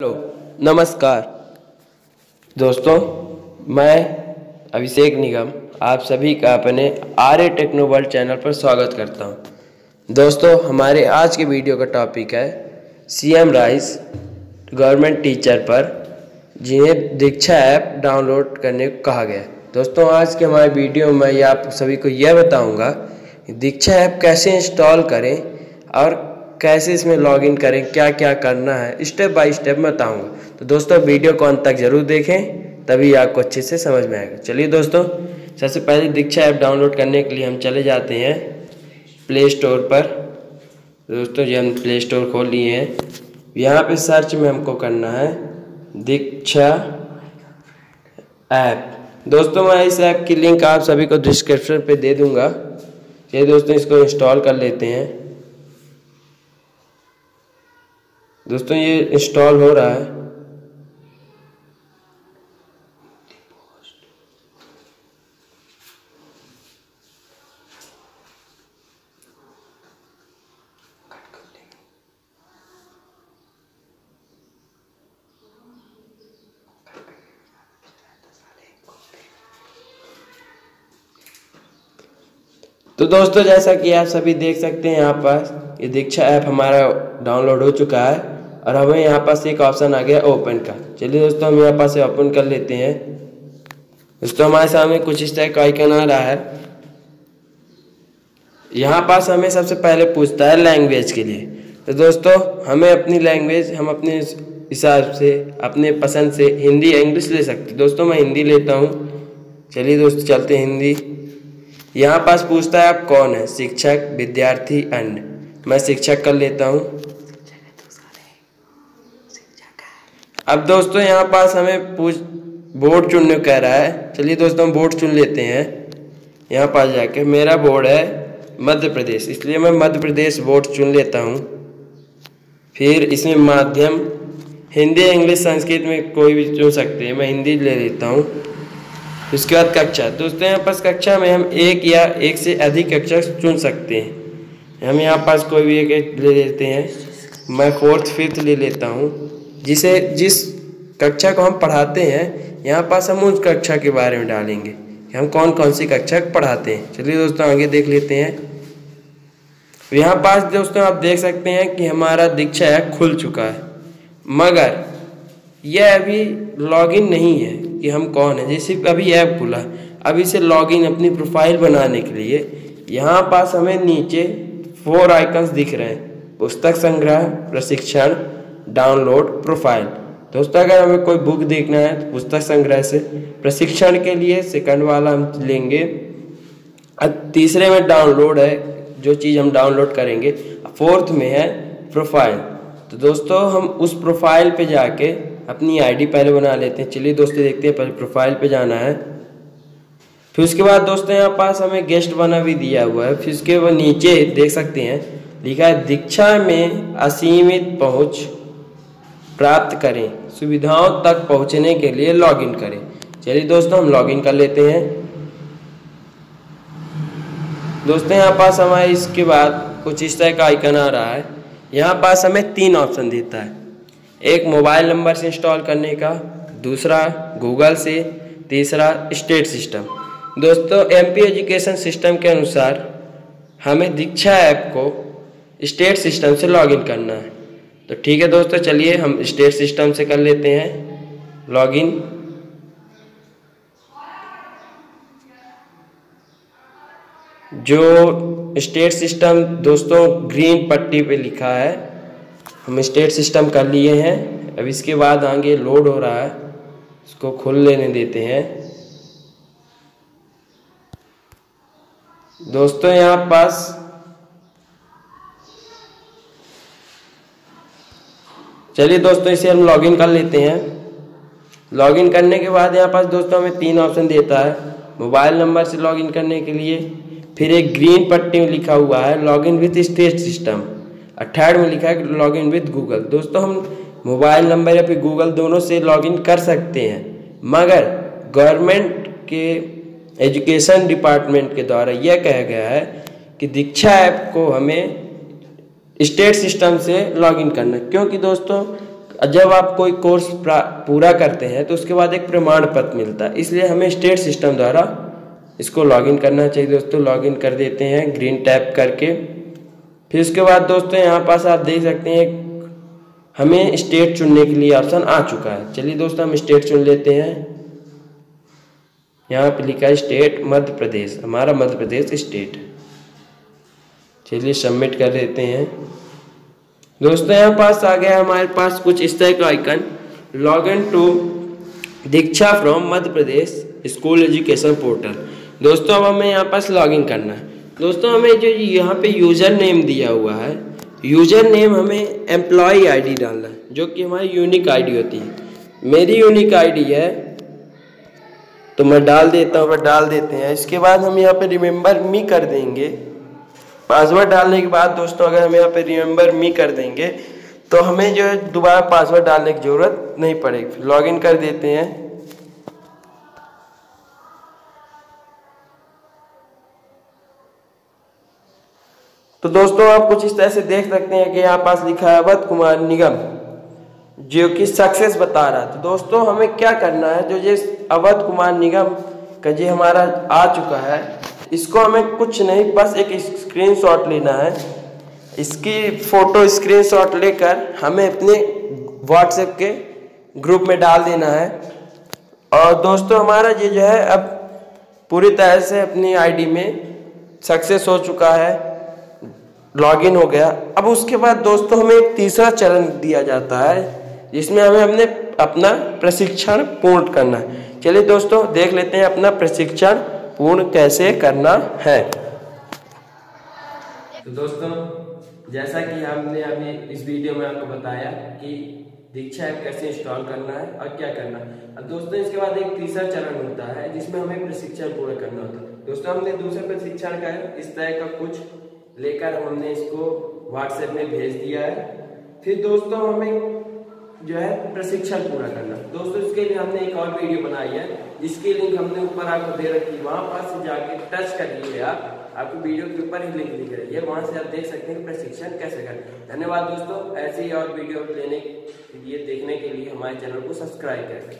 Hello, नमस्कार दोस्तों, मैं अभिषेक निगम, आप सभी का अपने आर्य टेक्नोवर्ल्ड चैनल पर स्वागत करता हूँ। दोस्तों, हमारे आज के वीडियो का टॉपिक है, सीएम राइस, गवर्नमेंट टीचर पर, जिन्हें दीक्षा ऐप डाउनलोड करने को कहा गया दोस्तों, आज के हमारे वीडियो में मैं आप सभी को यह बताऊँगा दीक्षा ऐप कैसे इंस्टॉल करें और कैसे इसमें लॉगिन करें क्या क्या करना है स्टेप बाय स्टेप मैं बताऊँगा। तो दोस्तों वीडियो को अंत तक ज़रूर देखें, तभी आपको अच्छे से समझ में आएगा। चलिए दोस्तों, सबसे पहले दीक्षा ऐप डाउनलोड करने के लिए हम चले जाते हैं प्ले स्टोर पर। दोस्तों, ये हम प्ले स्टोर खोल लिए हैं। यहाँ पे सर्च में हमको करना है दीक्षा ऐप। दोस्तों, मैं इस ऐप की लिंक आप सभी को डिस्क्रिप्शन पे दे दूँगा। ये दोस्तों, इसको इंस्टॉल कर लेते हैं। दोस्तों, ये इंस्टॉल हो रहा है। तो दोस्तों, जैसा कि आप सभी देख सकते हैं यहाँ पर, ये दीक्षा ऐप हमारा डाउनलोड हो चुका है। और हमें यहाँ पास एक ऑप्शन आ गया ओपन का। चलिए दोस्तों, हम यहाँ पास ओपन कर लेते हैं। दोस्तों, हमारे सामने कुछ इस तरह का आइकन आ रहा है। यहाँ पास हमें सबसे पहले पूछता है लैंग्वेज के लिए। तो दोस्तों, हमें अपनी लैंग्वेज हम अपने हिसाब से, अपने पसंद से हिंदी या इंग्लिश ले सकते दोस्तों, मैं हिंदी लेता हूँ। चलिए दोस्तों, चलते हिंदी। यहाँ पास पूछता है आप कौन है? शिक्षक, विद्यार्थी, अन्य। मैं शिक्षक कर लेता हूँ। अब दोस्तों यहाँ पास हमें पूछ बोर्ड चुनने कह रहा है। चलिए दोस्तों हम बोर्ड चुन लेते हैं। यहाँ पास जाके मेरा बोर्ड है मध्य प्रदेश। इसलिए मैं मध्य प्रदेश बोर्ड चुन लेता हूँ। फिर इसमें माध्यम, हिंदी, इंग्लिश, संस्कृत में कोई भी चुन सकते हैं। मैं हिंदी ले लेता हूँ। उसके बाद कक्षा। दोस्तों यहाँ पास कक्षा में हम एक या एक से अधिक कक्षा चुन सकते हैं। हम यहाँ पास कोई भी एक ले लेते हैं। मैं फोर्थ फिफ्थ ले लेता हूँ। जिसे जिस कक्षा को हम पढ़ाते हैं, यहाँ पास हम उस कक्षा के बारे में डालेंगे कि हम कौन कौन सी कक्षा पढ़ाते हैं। चलिए दोस्तों, आगे देख लेते हैं। यहाँ पास दोस्तों, आप देख सकते हैं कि हमारा दीक्षा ऐप खुल चुका है। मगर, यह अभी लॉगिन नहीं है कि हम कौन है। जैसे अभी ऐप खुला अब इसे लॉगिन अपनी प्रोफ़ाइल बनाने के लिए, यहाँ पास हमें नीचे फोर आइकन्स दिख रहे हैं। पुस्तक संग्रह, प्रशिक्षण डाउनलोड प्रोफ़ाइल। दोस्तों, अगर हमें कोई बुक देखना है तो पुस्तक संग्रह से, प्रशिक्षण के लिए सेकंड वाला हम लेंगे। तीसरे में डाउनलोड है, जो चीज़ हम डाउनलोड करेंगे, फोर्थ में है प्रोफ़ाइल। तो दोस्तों, हम उस प्रोफ़ाइल पे जाके अपनी आईडी पहले बना लेते हैं। चलिए दोस्तों, देखते हैं, पहले प्रोफ़ाइल पे जाना है। फिर उसके बाद दोस्तों, यहाँ पास हमें गेस्ट बना भी दिया हुआ है। फिर उसके बाद नीचे देख सकते हैं, लिखा है, दीक्षा में असीमित पहुँच। प्राप्त करें। सुविधाओं तक पहुँचने के लिए लॉगिन करें। चलिए दोस्तों, हम लॉगिन कर लेते हैं। दोस्तों, यहाँ पास हमारे इसके बाद कुछ इस तरह का आइकन आ रहा है। यहाँ पास हमें तीन ऑप्शन देता है। एक मोबाइल नंबर से इंस्टॉल करने का, दूसरा गूगल से, तीसरा स्टेट सिस्टम दोस्तों एमपी एजुकेशन सिस्टम के अनुसार हमें दीक्षा ऐप को स्टेट सिस्टम से लॉगिन करना है। तो ठीक है दोस्तों, चलिए हम स्टेट सिस्टम से कर लेते हैं लॉगिन। जो स्टेट सिस्टम दोस्तों ग्रीन पट्टी पे लिखा है, हम स्टेट सिस्टम कर लिए हैं। अब इसके बाद आगे लोड हो रहा है, इसको खुल लेने देते हैं। दोस्तों, यहाँ पास चलिए दोस्तों, इसे हम लॉगिन कर लेते हैं। लॉगिन करने के बाद यहाँ पास दोस्तों हमें तीन ऑप्शन देता है। मोबाइल नंबर से लॉगिन करने के लिए, फिर एक ग्रीन पट्टी में लिखा हुआ है login with state system third में लिखा है लॉगिन विथ गूगल दोस्तों, हम मोबाइल नंबर या फिर गूगल दोनों से लॉगिन कर सकते हैं। मगर गवर्नमेंट के एजुकेशन डिपार्टमेंट के द्वारा यह कहा गया है कि दीक्षा ऐप को हमें स्टेट सिस्टम से लॉगिन करना। क्योंकि दोस्तों, जब आप कोई कोर्स पूरा करते हैं तो उसके बाद एक प्रमाण पत्र मिलता है। इसलिए हमें स्टेट सिस्टम द्वारा इसको लॉगिन करना चाहिए दोस्तों। लॉगिन कर देते हैं, ग्रीन टैप करके। फिर उसके बाद दोस्तों, यहाँ पास आप देख सकते हैं, हमें स्टेट चुनने के लिए ऑप्शन आ चुका है। चलिए दोस्तों, हम स्टेट चुन लेते हैं। यहाँ पे लिखा है स्टेट मध्य प्रदेश, हमारा मध्य प्रदेश स्टेट। चलिए सबमिट कर देते हैं। दोस्तों, यहाँ पास आ गया हमारे पास कुछ इस तरह का icon log in to Diksha from Madhya Pradesh school education portal दोस्तों, अब हमें यहाँ पास लॉगिन करना है। दोस्तों, हमें जो यहाँ पे यूज़र नेम दिया हुआ है यूज़र नेम हमें एम्प्लॉय आईडी डालना है, जो कि हमारी यूनिक आईडी होती है। मेरी यूनिक आईडी है तो मैं डाल देता हूँ, मैं डाल देते हैं। इसके बाद हम यहाँ पे रिमेंबर मी कर देंगे। पासवर्ड डालने के बाद दोस्तों, अगर हम यहाँ पे रिमेंबर मी कर देंगे तो हमें जो है दोबारा पासवर्ड डालने की ज़रूरत नहीं पड़ेगी। लॉगिन कर देते हैं। तो दोस्तों, आप कुछ इस तरह से देख सकते हैं कि यहाँ पास लिखा है अवध कुमार निगम जो कि सक्सेस बता रहा है। तो दोस्तों, हमें क्या करना है? जो ये अवध कुमार निगम का जो हमारा आ चुका है इसको हमें कुछ नहीं, बस एक स्क्रीनशॉट लेना है। इसकी फ़ोटो स्क्रीनशॉट लेकर हमें अपने व्हाट्सएप के ग्रुप में डाल देना है। और दोस्तों, हमारा ये जो है, अब पूरी तरह से अपनी आईडी में सक्सेस हो चुका है लॉगिन हो गया। अब उसके बाद दोस्तों, हमें एक तीसरा चरण दिया जाता है, जिसमें हमें हमने अपना प्रशिक्षण पूर्ण करना है। चलिए दोस्तों, देख लेते हैं अपना प्रशिक्षण। पूर्ण कैसे करना है? तो दोस्तों, जैसा कि हमने अभी इस वीडियो में आपको बताया कि दीक्षा ऐप कैसे इंस्टॉल करना है और क्या करना है। अब दोस्तों, इसके बाद एक तीसरा चरण होता है, जिसमें हमें प्रशिक्षण पूर्ण करना होता है। दोस्तों, हमने दूसरे प्रशिक्षण का इस तरह का कुछ लेकर हमने इसको व्हाट्सएप में भेज दिया है। फिर दोस्तों, हमें जो है प्रशिक्षण पूरा करना। दोस्तों, इसके लिए हमने एक और वीडियो बनाई है, जिसकी लिंक हमने ऊपर आपको दे रखी है। वहाँ पर से जाके टच कर लीजिए आप। आपको वीडियो के ऊपर ही लिंक दिख रही है। वहाँ से आप देख सकते हैं प्रशिक्षण कैसे करें। धन्यवाद दोस्तों, ऐसे ही और वीडियो लेने के लिए, देखने के लिए हमारे चैनल को सब्सक्राइब करें।